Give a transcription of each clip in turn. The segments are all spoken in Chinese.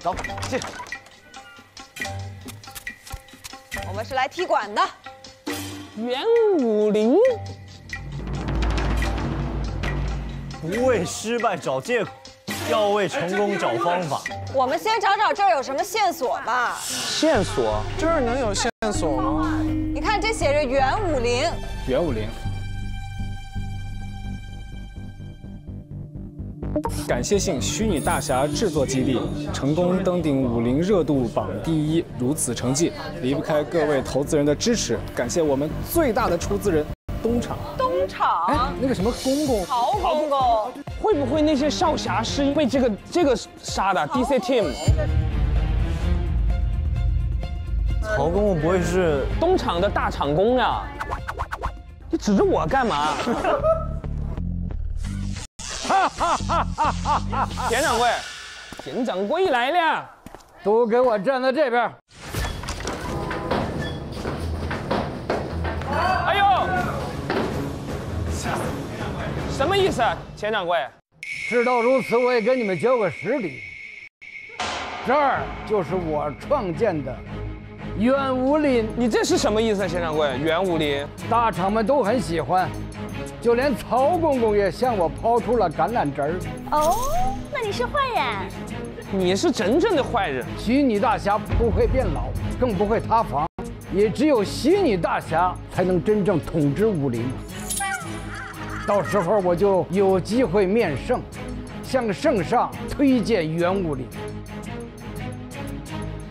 走，进。我们是来踢馆的。元武林，不为失败找借口，要为成功找方法。我们先找找这儿有什么线索吧。线索，这儿能有线索吗？你看这写着元武林，元武林。感谢性虚拟大侠制作基地成功登顶武林热度榜第一，如此成绩离不开各位投资人的支持。感谢我们最大的出资人东厂。东厂，那个什么公公，曹公公，会不会那些少侠是被这个这个杀的？DC Team，曹公公不会是东厂的大厂工呀？你指着我干嘛？田掌柜，田掌柜来了，都给我站在这边。哎呦，什么意思啊，田掌柜？事到如此，我也跟你们交个实底。这儿就是我创建的元武林，你这是什么意思啊，钱掌柜？元武林，大厂们都很喜欢，就连曹公公也向我抛出了橄榄枝儿。哦，那你是坏人？你是真正的坏人。虚拟大侠不会变老，更不会塌房，也只有虚拟大侠才能真正统治武林。到时候我就有机会面圣，向圣上推荐元武林。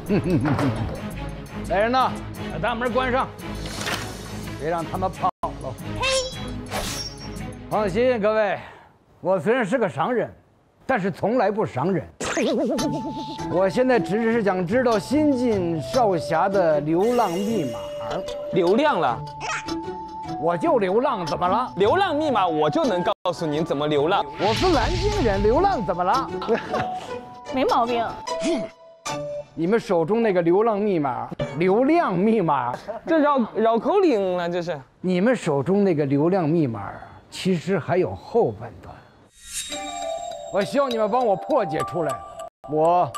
来人呐，把大门关上，别让他们跑了。嘿，放心，各位，我虽然是个商人，但是从来不伤人。我现在只是想知道新晋少侠的流浪密码，流量了，我就流浪，怎么了？流浪密码我就能告诉您怎么流浪。我是南京人，流浪怎么了？没毛病。你们手中那个流浪密码，流量密码，这绕绕口令了，这是。你们手中那个流量密码，其实还有后半段。我希望你们帮我破解出来，我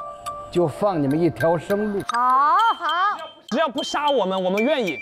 就放你们一条生路。好好，只要不杀我们，我们愿意。